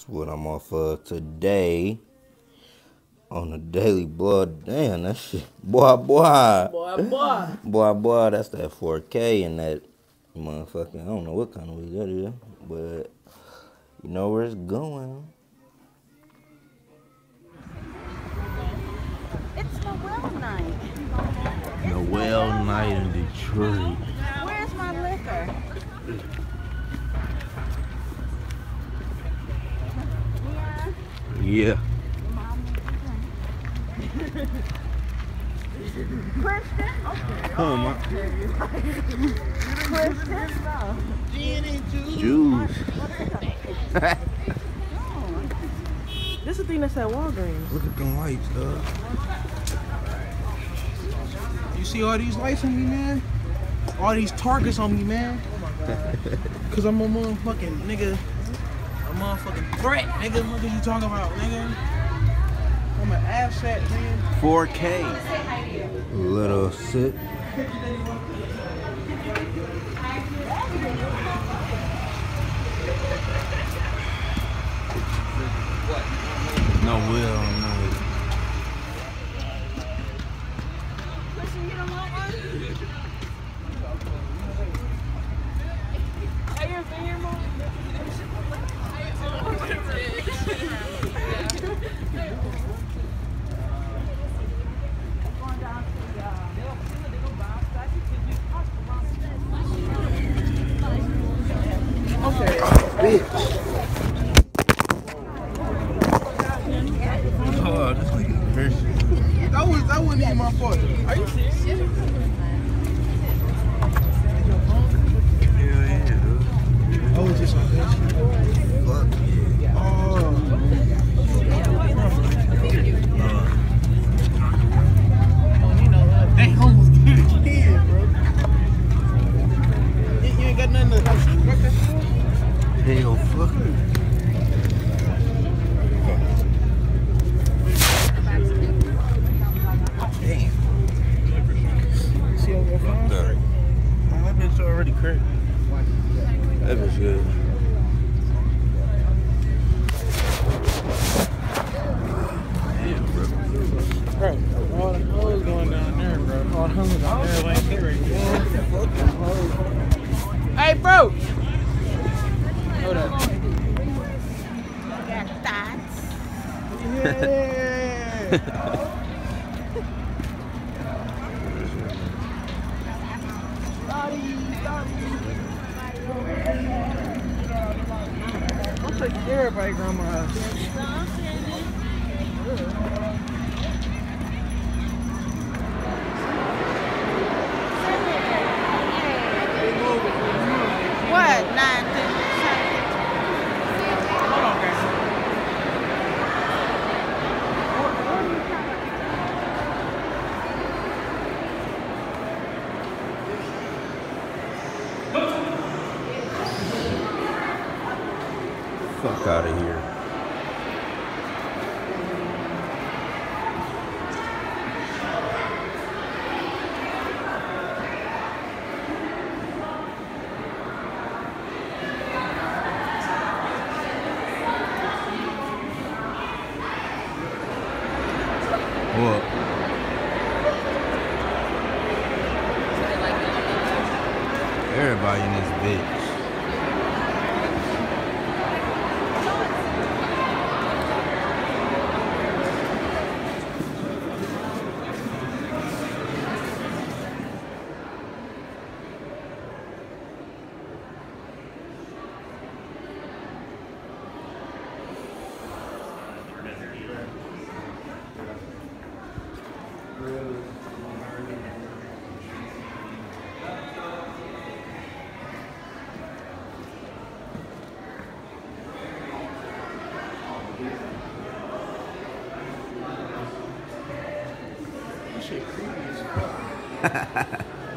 That's what I'm off of today. On the daily blood. Damn, that shit. Boy, boy. Boy, boy. Boy, boy, that's that 4K and that motherfucking, I don't know what kind of weed that is, but you know where it's going. It's Noel night. Noel night in Detroit. Where's my liquor? Yeah. Christian? Oh my. Christian? No. Juice. This is the thing that's at Walgreens. Look at them lights, dog. You see all these lights on me, man? All these targets on me, man. Cause I'm a motherfucking nigga. A motherfucking threat, nigga. What are you talking about, nigga? I'm an asset, man. 4K. Little sip. No will, no. Christian, you don't want one? Are you a finger mom? Oh, this nigga thirsty. That was that wasn't even my fault. Are you serious? Hell yeah, dude. I was just on this. Fuck yeah. Oh. They almost good kid, bro. You, you ain't got nothing to work that for? Hell fuck it. Damn. See over your phone? That Oh, that bitch already cracked. was good. Bro, all the hoes going down there, bro. All the hoes down there like they. Hey, bro! Hold up. Got thoughts. Yeah! I'm taking everybody grandma's house. What? Nine, out of here. Everybody in this bitch. actually creepy as fuck.